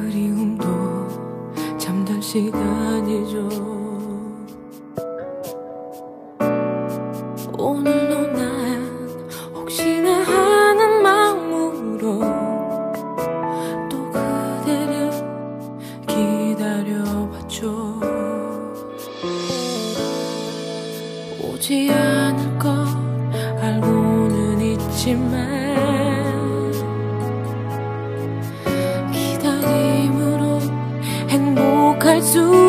그리움도 잠든 시간이죠. 오늘도 난 혹시나 하는 마음으로 또 그대를 기다려봤죠. 오지 않을 것 알고는 있지만 to